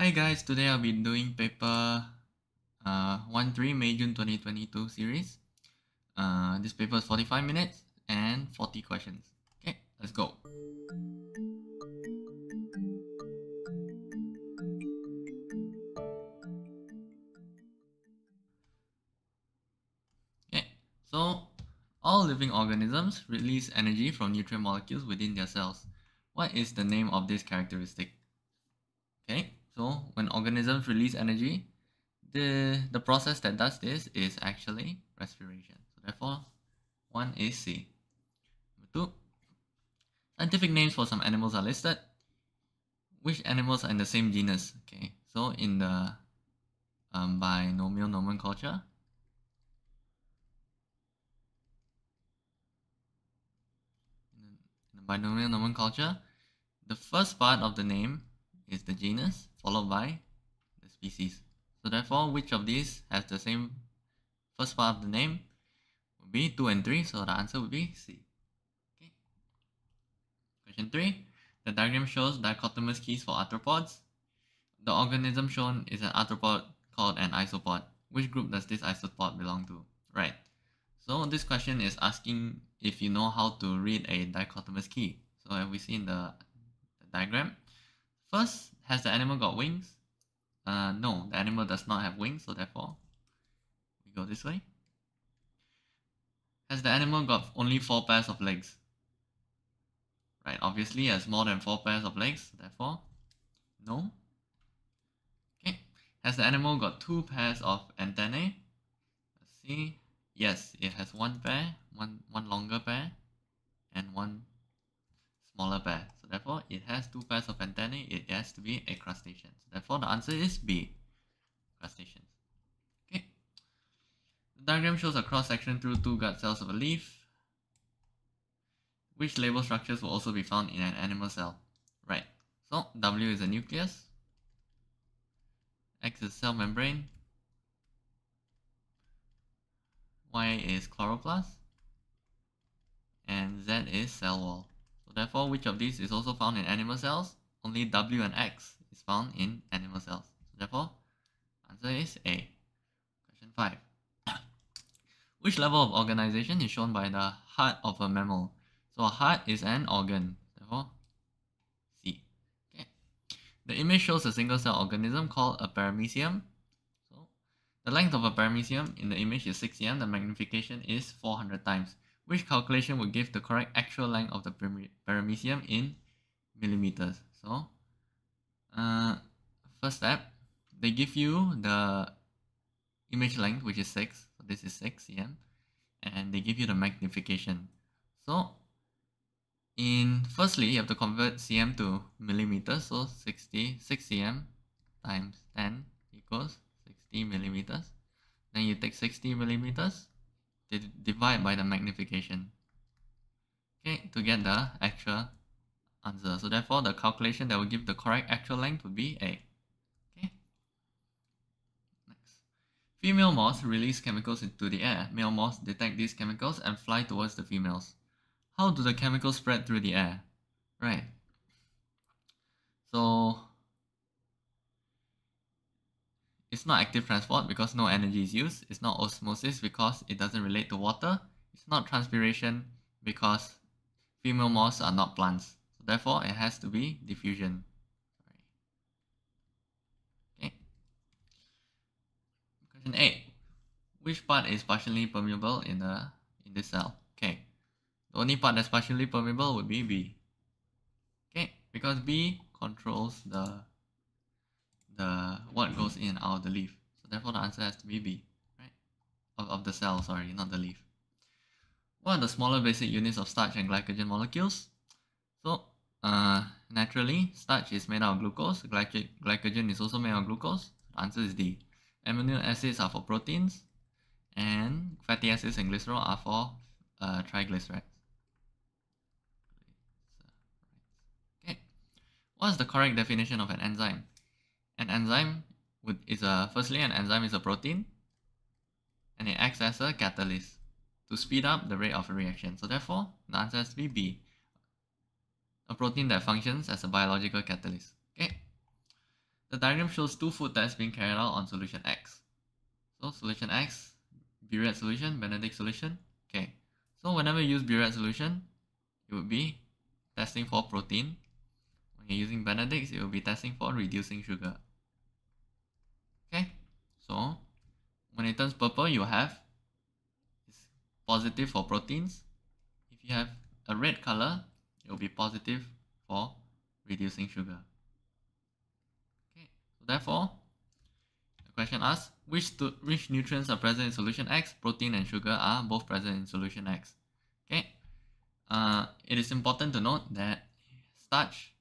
Hi guys, today I'll be doing paper uh, 1-3 May June 2022 series. Uh, this paper is 45 minutes and 40 questions. Okay, let's go. Okay, so all living organisms release energy from nutrient molecules within their cells. What is the name of this characteristic? So when organisms release energy, the, the process that does this is actually respiration. So therefore, one is C. Number two, scientific names for some animals are listed. Which animals are in the same genus? Okay, so in the um, binomial nomenclature, in the binomial nomenclature, the first part of the name is the genus followed by the species. So therefore, which of these has the same first part of the name would be 2 and 3, so the answer would be C. Okay. Question 3. The diagram shows dichotomous keys for arthropods. The organism shown is an arthropod called an isopod. Which group does this isopod belong to? Right. So this question is asking if you know how to read a dichotomous key. So as we see in the, the diagram, first, has the animal got wings? Uh, no, the animal does not have wings, so therefore we go this way. Has the animal got only four pairs of legs? Right, obviously has more than four pairs of legs, therefore no. Okay, has the animal got two pairs of antennae? Let's see. Yes, it has one pair, one, one longer pair, and one smaller pair. So therefore, it has two pairs of antennae. It has to be a crustacean. So therefore, the answer is B, crustaceans. Okay. The diagram shows a cross-section through two guard cells of a leaf. Which label structures will also be found in an animal cell? Right. So W is a nucleus. X is cell membrane. Y is chloroplast. And Z is cell wall. Therefore, which of these is also found in animal cells? Only W and X is found in animal cells. So therefore, answer is A. Question 5. which level of organization is shown by the heart of a mammal? So a heart is an organ. Therefore, C. Okay. The image shows a single cell organism called a paramecium. So the length of a paramecium in the image is 6 cm. The magnification is 400 times. Which calculation would give the correct actual length of the paramecium in millimeters? So, uh, first step, they give you the image length, which is 6. So this is 6 cm. And they give you the magnification. So, in firstly, you have to convert cm to millimeters. So 60, 6 cm times 10 equals 60 millimeters. Then you take 60 millimeters divide by the magnification. Okay to get the actual answer. So therefore the calculation that will give the correct actual length would be A. Okay. Next. Female moths release chemicals into the air. Male moths detect these chemicals and fly towards the females. How do the chemicals spread through the air? Right. So it's not active transport because no energy is used. It's not osmosis because it doesn't relate to water. It's not transpiration because female moths are not plants. So therefore, it has to be diffusion. Okay. Question 8. Which part is partially permeable in the in this cell? Okay. The only part that's partially permeable would be B. Okay, because B controls the the what goes in out of the leaf. So therefore the answer has to be B, right? Of, of the cell, sorry, not the leaf. What are the smaller basic units of starch and glycogen molecules? So uh, naturally, starch is made out of glucose. Glyc glycogen is also made out of glucose. The answer is D. Amino acids are for proteins, and fatty acids and glycerol are for uh, triglycerides. Okay. What's the correct definition of an enzyme? An enzyme would, is a firstly an enzyme is a protein and it acts as a catalyst to speed up the rate of a reaction. So therefore, the answer has to be B. A protein that functions as a biological catalyst. Okay. The diagram shows two food tests being carried out on solution X. So solution X, Biuret solution, Benedict solution. Okay, so whenever you use Biuret solution, it would be testing for protein. When you're using Benedict's, it will be testing for reducing sugar. Okay, so when it turns purple, you have it's positive for proteins. If you have a red color, it will be positive for reducing sugar. Okay, so therefore, the question asks, which, which nutrients are present in solution X? Protein and sugar are both present in solution X. Okay, uh, it is important to note that starch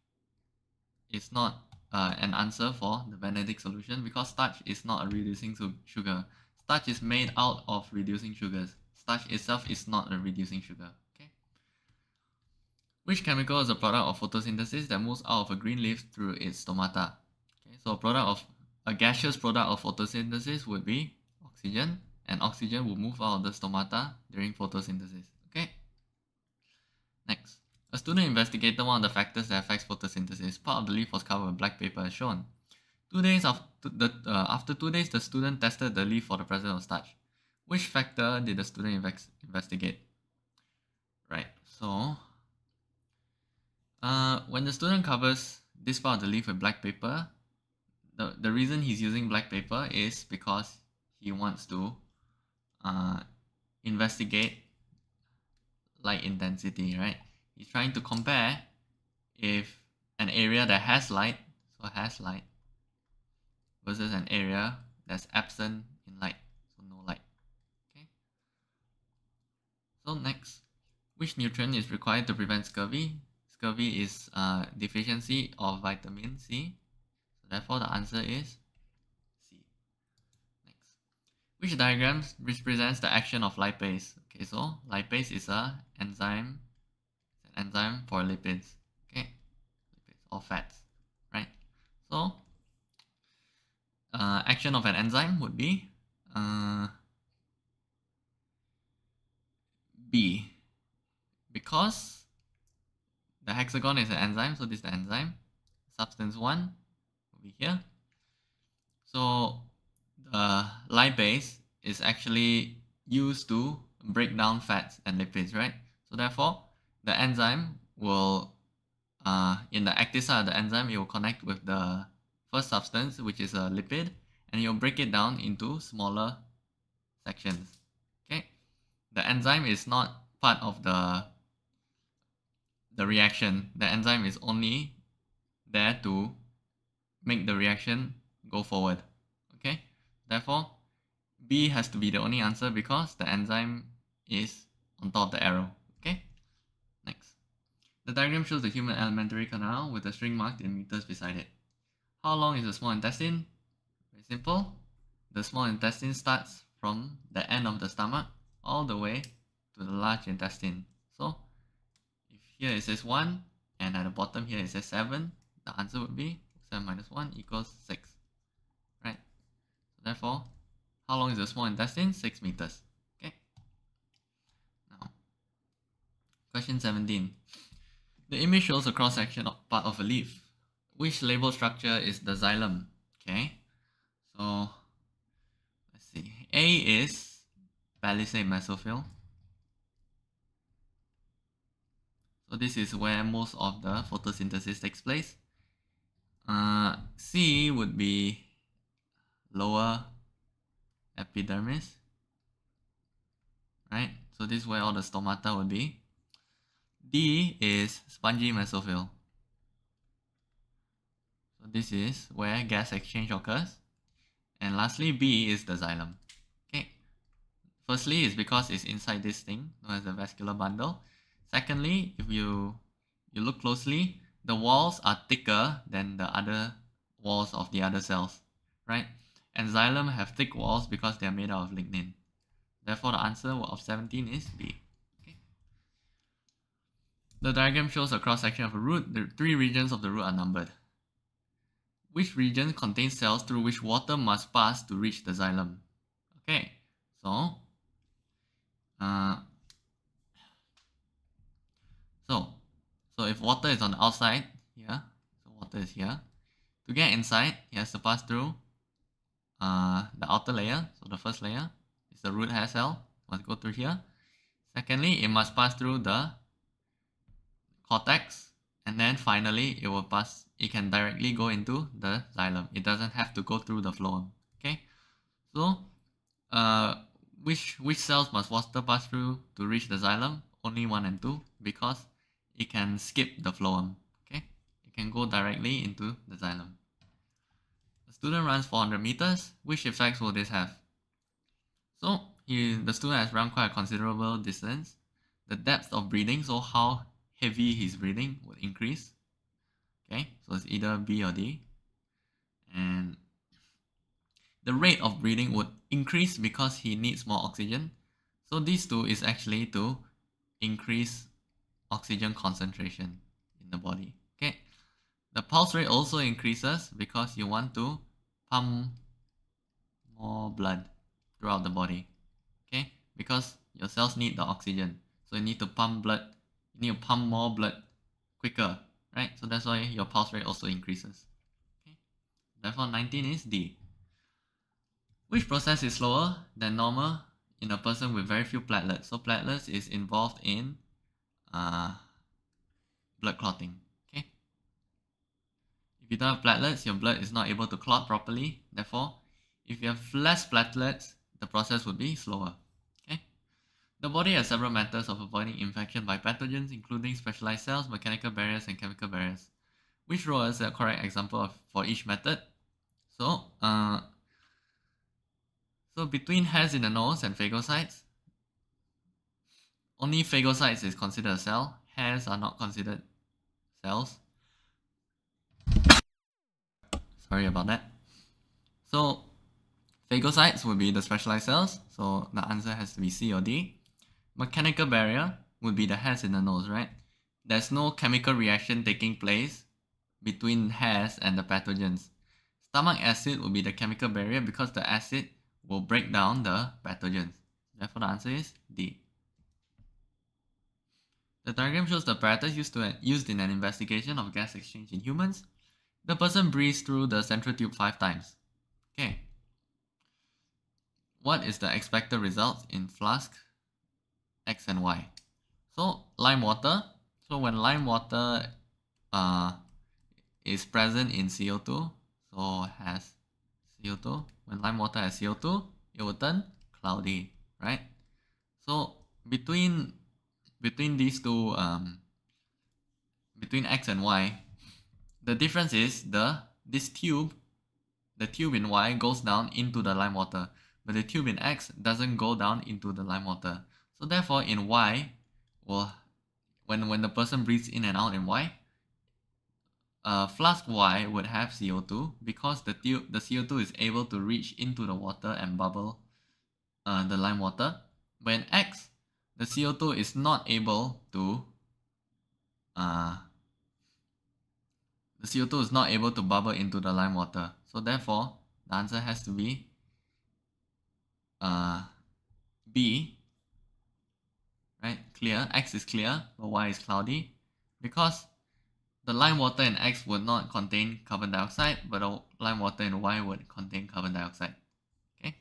is not uh, an answer for the Benedict solution because starch is not a reducing sugar. Starch is made out of reducing sugars. Starch itself is not a reducing sugar. Okay. Which chemical is a product of photosynthesis that moves out of a green leaf through its stomata? Okay, so a product of a gaseous product of photosynthesis would be oxygen, and oxygen will move out of the stomata during photosynthesis. Okay. Next. A student investigated one of the factors that affects photosynthesis. Part of the leaf was covered with black paper as shown. Two days after, the, uh, after two days, the student tested the leaf for the presence of starch. Which factor did the student investigate? Right, so uh, when the student covers this part of the leaf with black paper, the, the reason he's using black paper is because he wants to uh, investigate light intensity, right? He's trying to compare if an area that has light, so has light, versus an area that's absent in light, so no light. Okay. So next, which nutrient is required to prevent scurvy? Scurvy is uh, deficiency of vitamin C. So therefore the answer is C. Next, which diagram represents the action of lipase? Okay, so lipase is a enzyme enzyme for lipids. Okay? Lipids or fats right? So uh, action of an enzyme would be uh, B. Because the hexagon is an enzyme so this is the enzyme. Substance 1 will be here. So the lipase is actually used to break down fats and lipids right? So therefore the enzyme will, uh, in the active site of the enzyme, it will connect with the first substance, which is a lipid, and you'll break it down into smaller sections. Okay, the enzyme is not part of the the reaction. The enzyme is only there to make the reaction go forward. Okay, therefore, B has to be the only answer because the enzyme is on top of the arrow. The diagram shows the human alimentary canal with a string marked in meters beside it. How long is the small intestine? Very simple. The small intestine starts from the end of the stomach all the way to the large intestine. So, if here it says 1 and at the bottom here it says 7, the answer would be 7 minus 1 equals 6. Right? So therefore, how long is the small intestine? 6 meters. Okay. Now, question 17. The image shows a cross-section of part of a leaf. Which label structure is the xylem? Okay, so let's see. A is palisade mesophyll. So this is where most of the photosynthesis takes place. Uh, C would be lower epidermis, right? So this is where all the stomata would be. D is spongy mesophyll. So this is where gas exchange occurs. And lastly, B is the xylem. Okay. Firstly, is because it's inside this thing, known as the vascular bundle. Secondly, if you you look closely, the walls are thicker than the other walls of the other cells, right? And xylem have thick walls because they are made out of lignin. Therefore, the answer of 17 is B. The diagram shows a cross-section of a root. The three regions of the root are numbered. Which region contains cells through which water must pass to reach the xylem? Okay, so uh, so so if water is on the outside here, so water is here, to get inside, it has to pass through uh, the outer layer. So the first layer is the root hair cell, must go through here. Secondly, it must pass through the cortex. And then finally, it will pass, it can directly go into the xylem. It doesn't have to go through the phloem. Okay, so uh, which which cells must water pass through to reach the xylem? Only one and two because it can skip the phloem. Okay, it can go directly into the xylem. The student runs 400 meters. Which effects will this have? So he, the student has run quite a considerable distance. The depth of breathing, so how heavy his breathing would increase. Okay, so it's either B or D. And the rate of breathing would increase because he needs more oxygen. So these two is actually to increase oxygen concentration in the body. Okay. The pulse rate also increases because you want to pump more blood throughout the body. Okay, because your cells need the oxygen. So you need to pump blood, you need to pump more blood quicker, right? So that's why your pulse rate also increases. Okay. Therefore 19 is D. Which process is slower than normal in a person with very few platelets? So platelets is involved in uh, blood clotting. Okay. If you don't have platelets, your blood is not able to clot properly. Therefore, if you have less platelets, the process would be slower. The body has several methods of avoiding infection by pathogens, including specialized cells, mechanical barriers, and chemical barriers. Which row is the correct example of, for each method? So, uh, so between hairs in the nose and phagocytes, only phagocytes is considered a cell. Hairs are not considered cells. Sorry about that. So phagocytes would be the specialized cells. So the answer has to be C or D. Mechanical barrier would be the hairs in the nose, right? There's no chemical reaction taking place between hairs and the pathogens. Stomach acid would be the chemical barrier because the acid will break down the pathogens. Therefore, the answer is D. The diagram shows the apparatus used, to, used in an investigation of gas exchange in humans. The person breathes through the central tube five times. Okay. What is the expected result in flask X and Y? So lime water. So when lime water uh, is present in CO2, so has CO2, when lime water has CO2, it will turn cloudy, right? So between between these two um, between X and Y, the difference is the this tube, the tube in Y goes down into the lime water, but the tube in X doesn't go down into the lime water. So therefore in Y, well, when, when the person breathes in and out in Y, uh, flask Y would have CO2 because the, the CO2 is able to reach into the water and bubble uh, the lime water. But in X, the CO2 is not able to uh, the CO2 is not able to bubble into the lime water. So therefore, the answer has to be uh, B, right? Clear. X is clear, but Y is cloudy because the lime water in X would not contain carbon dioxide, but the lime water in Y would contain carbon dioxide. Okay.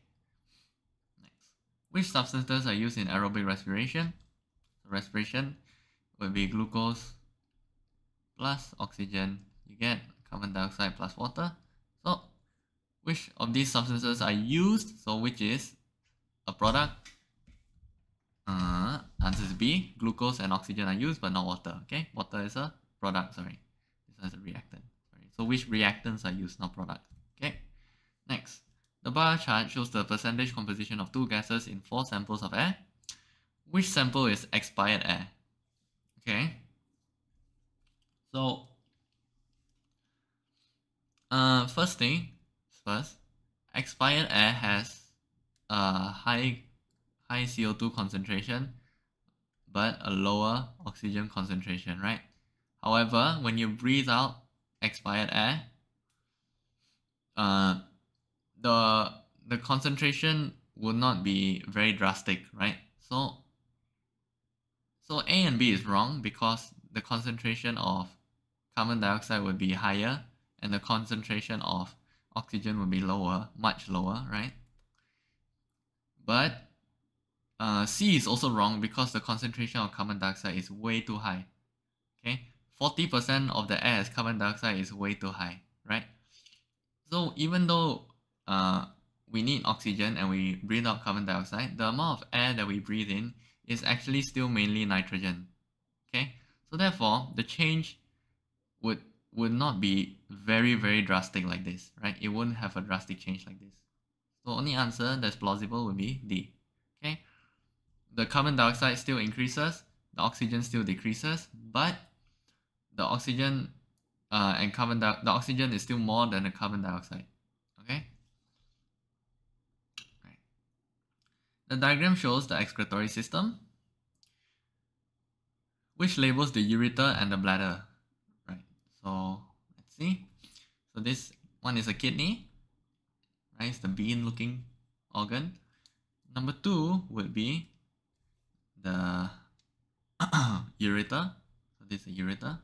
Next, which substances are used in aerobic respiration? Respiration would be glucose plus oxygen. You get carbon dioxide plus water. So, which of these substances are used? So, which is a product? Uh, answer is B. Glucose and oxygen are used, but not water. Okay, water is a product, sorry. This is a reactant. Sorry. So which reactants are used, not product. Okay. Next. The bar chart shows the percentage composition of two gases in four samples of air. Which sample is expired air? Okay. So, uh, first thing first, expired air has a high, high CO2 concentration, but a lower oxygen concentration, right? However, when you breathe out expired air, uh, the the concentration will not be very drastic, right? So, so A and B is wrong because the concentration of carbon dioxide would be higher and the concentration of oxygen would be lower, much lower, right? But uh, C is also wrong because the concentration of carbon dioxide is way too high. Okay, 40% of the air as carbon dioxide is way too high, right? So even though uh, we need oxygen and we breathe out carbon dioxide, the amount of air that we breathe in is actually still mainly nitrogen. Okay, so therefore the change would would not be very very drastic like this, right? It wouldn't have a drastic change like this. So only answer that's plausible would be D. The carbon dioxide still increases, the oxygen still decreases, but the oxygen uh, and carbon di the oxygen is still more than the carbon dioxide. Okay. Right. The diagram shows the excretory system, which labels the ureter and the bladder. Right. So let's see. So this one is a kidney. Right. It's the bean-looking organ. Number two would be the ureter. So this is ureter.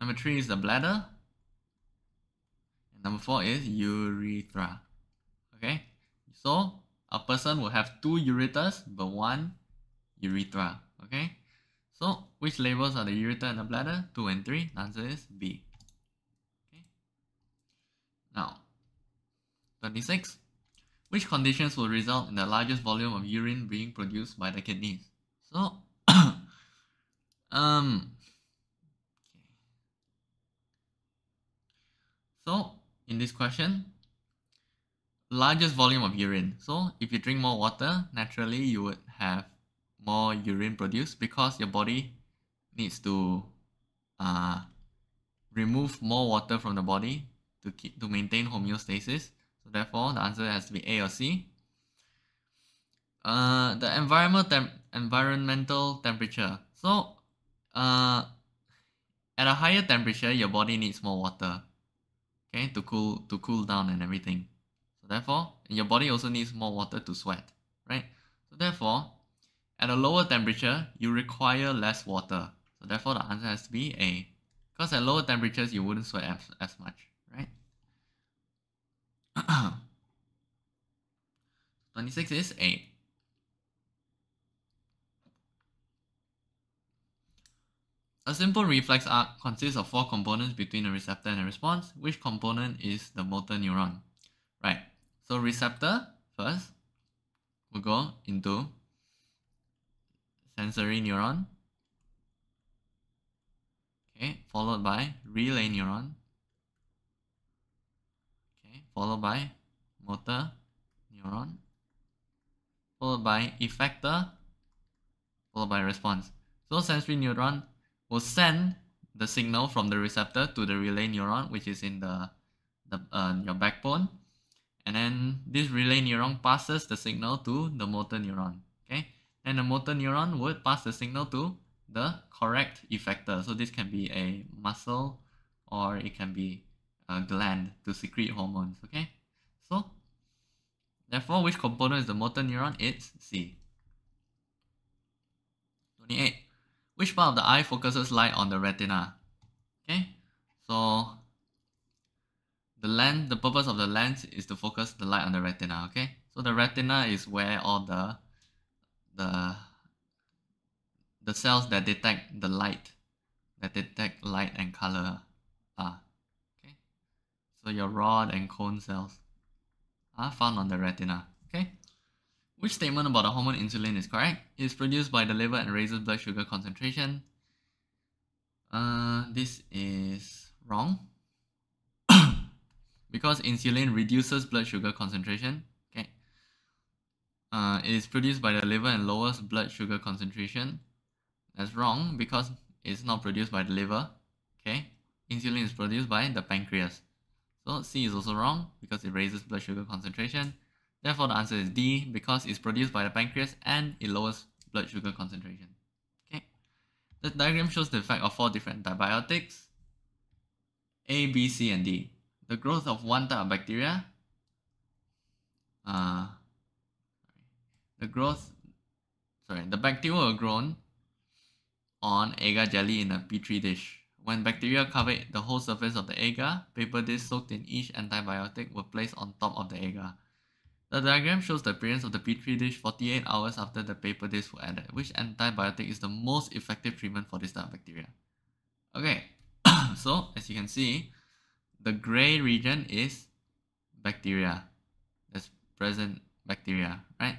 Number three is the bladder. And number four is urethra. Okay, so a person will have two ureters but one urethra. Okay, so which labels are the ureter and the bladder? Two and three. The answer is B. Okay. Now, 26. Which conditions will result in the largest volume of urine being produced by the kidneys? So, um, So in this question, largest volume of urine. So if you drink more water, naturally you would have more urine produced because your body needs to uh, remove more water from the body to keep to maintain homeostasis. So therefore, the answer has to be A or C. Uh, the environmental tem environmental temperature. So, uh, at a higher temperature, your body needs more water okay, to cool to cool down and everything. So therefore, your body also needs more water to sweat, right? So therefore, at a lower temperature, you require less water. So therefore, the answer has to be A. Because at lower temperatures, you wouldn't sweat as, as much, right? 26 is 8. A simple reflex arc consists of four components between a receptor and a response. Which component is the motor neuron? Right, so receptor first will go into sensory neuron, okay, followed by relay neuron, followed by motor neuron, followed by effector, followed by response. So sensory neuron will send the signal from the receptor to the relay neuron, which is in the, the uh, your backbone. And then this relay neuron passes the signal to the motor neuron. Okay, and the motor neuron would pass the signal to the correct effector. So this can be a muscle or it can be a gland to secrete hormones. Okay, so therefore, which component is the motor neuron? It's C. 28. Which part of the eye focuses light on the retina? Okay, so the lens, the purpose of the lens is to focus the light on the retina. Okay, so the retina is where all the the the cells that detect the light, that detect light and color are. So your rod and cone cells are found on the retina. Okay. Which statement about the hormone insulin is correct? It is produced by the liver and raises blood sugar concentration. Uh, this is wrong. because insulin reduces blood sugar concentration. Okay. Uh, it is produced by the liver and lowers blood sugar concentration. That's wrong because it's not produced by the liver. Okay. Insulin is produced by the pancreas. So C is also wrong because it raises blood sugar concentration. Therefore, the answer is D because it's produced by the pancreas and it lowers blood sugar concentration. Okay. The diagram shows the effect of four different antibiotics. A, B, C, and D. The growth of one type of bacteria. Uh, the growth, sorry, the bacteria were grown on agar jelly in a petri dish when bacteria covered the whole surface of the agar, paper discs soaked in each antibiotic were placed on top of the agar. The diagram shows the appearance of the petri dish 48 hours after the paper discs were added. Which antibiotic is the most effective treatment for this type of bacteria? Okay, so as you can see, the gray region is bacteria. There's present bacteria, right?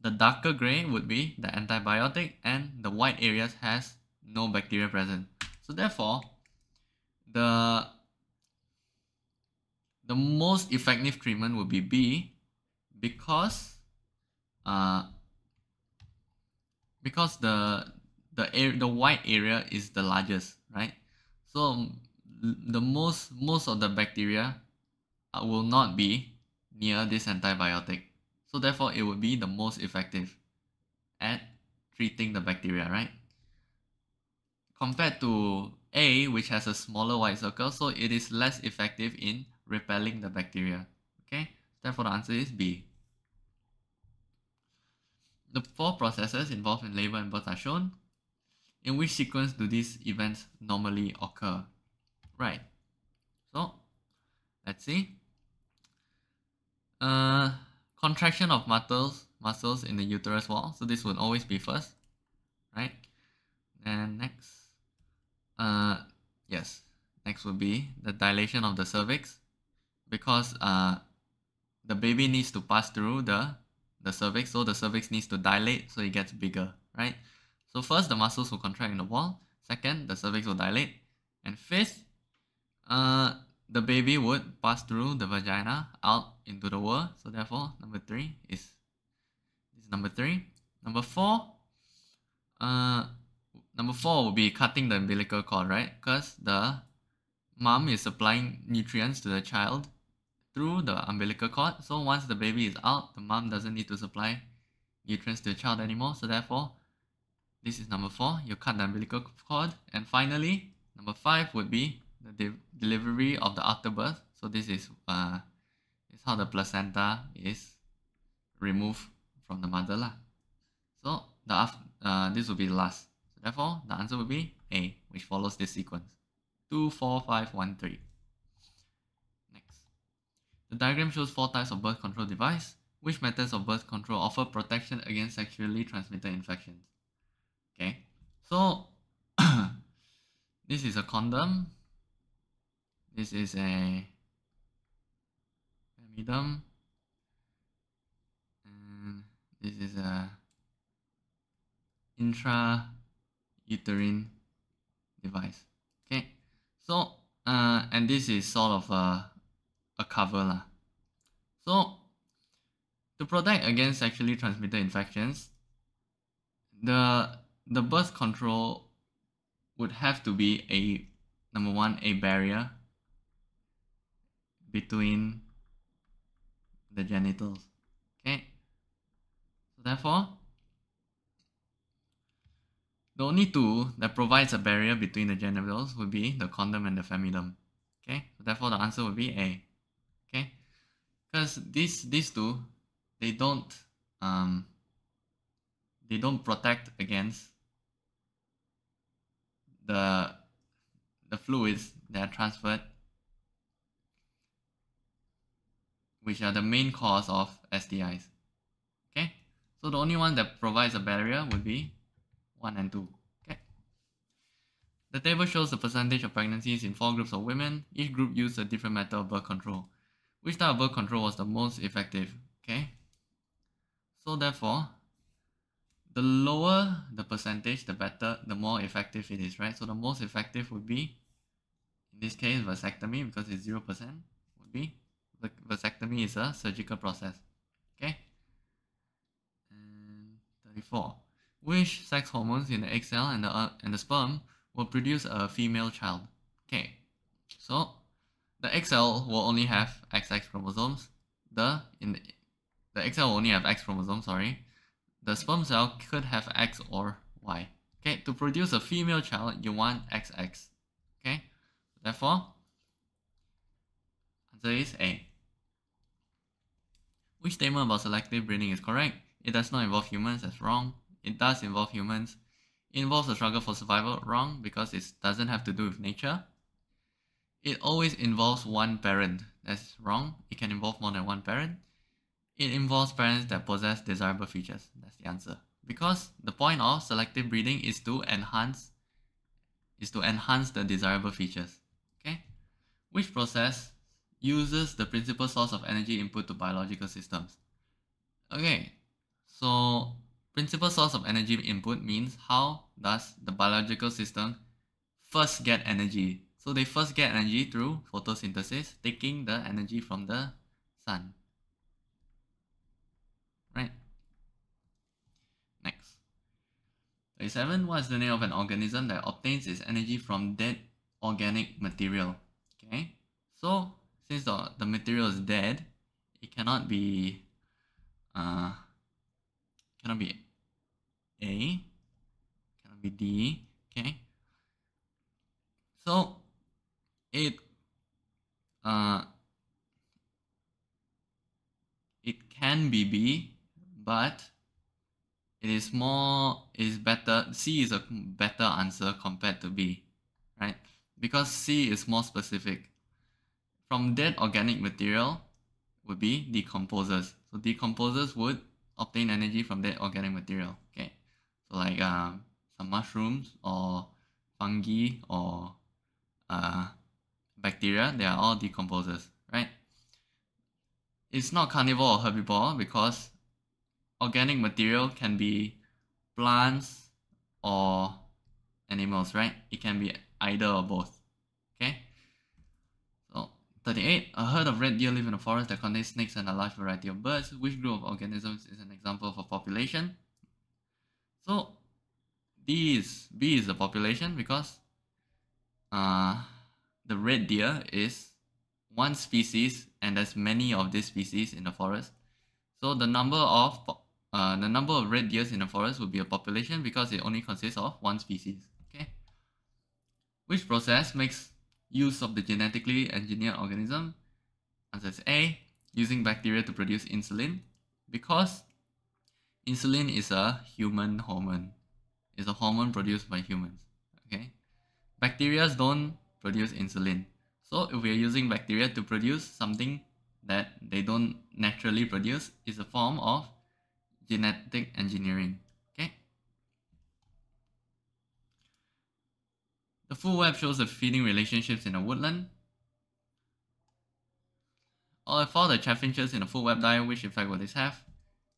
The darker gray would be the antibiotic and the white areas has no bacteria present. So therefore, the the most effective treatment would be B because uh, because the the air, the white area is the largest, right? So the most most of the bacteria uh, will not be near this antibiotic. So therefore it would be the most effective at treating the bacteria, right? Compared to A, which has a smaller white circle, so it is less effective in repelling the bacteria. Okay, therefore the answer is B. The four processes involved in labor and birth are shown. In which sequence do these events normally occur? Right. So, let's see. Uh, contraction of muscles, muscles in the uterus wall. So this would always be first, right? And next, uh, yes, next would be the dilation of the cervix because uh, the baby needs to pass through the, the cervix, so the cervix needs to dilate so it gets bigger, right? So first, the muscles will contract in the wall. Second, the cervix will dilate. And fifth, uh, the baby would pass through the vagina out into the world. So therefore, number three is, is number three. Number four, uh, number four will be cutting the umbilical cord, right? Because the mom is supplying nutrients to the child through the umbilical cord. So once the baby is out, the mom doesn't need to supply nutrients to the child anymore. So therefore, this is number four. You cut the umbilical cord. And finally, number five would be the de delivery of the afterbirth. So this is uh, is how the placenta is removed from the mother lah. So the uh, this will be the last. Therefore, the answer will be A, which follows this sequence. 2, 4, 5, 1, 3. The diagram shows four types of birth control device. Which methods of birth control offer protection against sexually transmitted infections? Okay, so this is a condom. This is a medium. And this is a intrauterine device. Okay, so uh, and this is sort of a a cover lah. So to protect against sexually transmitted infections, the the birth control would have to be a number one a barrier between the genitals. Okay. So therefore, the only two that provides a barrier between the genitals would be the condom and the femidom. Okay. So therefore, the answer would be A okay because these these two they don't um they don't protect against the the fluids that are transferred which are the main cause of STIs okay so the only one that provides a barrier would be 1 and 2 okay. The table shows the percentage of pregnancies in four groups of women. Each group used a different method of birth control. Which type of birth control was the most effective? Okay. So therefore the lower the percentage the better the more effective it is right? So the most effective would be in this case vasectomy because it's zero percent would be vasectomy is a surgical process. Okay. And 34 which sex hormones in the egg cell and the uh, and the sperm will produce a female child okay so the egg cell will only have XX chromosomes. The in the, the egg cell will only have X chromosomes, sorry. The sperm cell could have X or Y. Okay, to produce a female child, you want XX. Okay, therefore, answer is A. Which statement about selective breeding is correct? It does not involve humans, that's wrong. It does involve humans. It involves a struggle for survival. Wrong, because it doesn't have to do with nature. It always involves one parent. That's wrong. It can involve more than one parent. It involves parents that possess desirable features. That's the answer. Because the point of selective breeding is to enhance is to enhance the desirable features. Okay? Which process uses the principal source of energy input to biological systems? Okay, so principal source of energy input means how does the biological system first get energy? So they first get energy through photosynthesis, taking the energy from the sun. Right? Next. 37. What is the name of an organism that obtains its energy from dead organic material? Okay. So since the, the material is dead, it cannot be uh, cannot be A, cannot be D, okay? So it uh, it can be B, but it is more is better C is a better answer compared to B, right? Because C is more specific. From dead organic material would be decomposers. So decomposers would obtain energy from that organic material. Okay, so like uh, some mushrooms or fungi or uh, bacteria, they are all decomposers, right? It's not carnivore or herbivore because organic material can be plants or animals, right? It can be either or both. 38. A herd of red deer live in a forest that contains snakes and a large variety of birds. Which group of organisms is an example of a population? So, is, B is the population because uh, the red deer is one species and there's many of these species in the forest. So the number of uh, the number of red deers in the forest would be a population because it only consists of one species. Okay. Which process makes use of the genetically engineered organism? Is A, using bacteria to produce insulin because insulin is a human hormone. It's a hormone produced by humans. Okay, Bacteria don't produce insulin. So if we are using bacteria to produce something that they don't naturally produce, is a form of genetic engineering. The food web shows the feeding relationships in a woodland. All the chaffinches in a food web die, which effect will this have?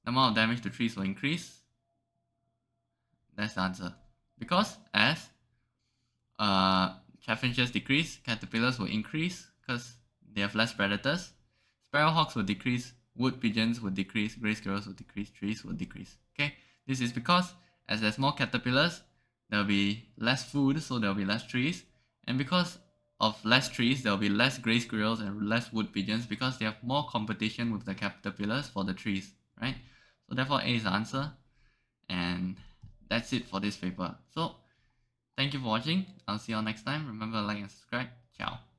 The amount of damage to trees will increase. That's the answer. Because as uh, chaffinches decrease, caterpillars will increase because they have less predators. Sparrowhawks will decrease, wood pigeons will decrease, gray squirrels will decrease, trees will decrease. Okay, this is because as there's more caterpillars, there'll be less food, so there'll be less trees. And because of less trees, there'll be less gray squirrels and less wood pigeons because they have more competition with the caterpillars for the trees, right? So therefore A is the answer. And that's it for this paper. So thank you for watching. I'll see you all next time. Remember like and subscribe. Ciao.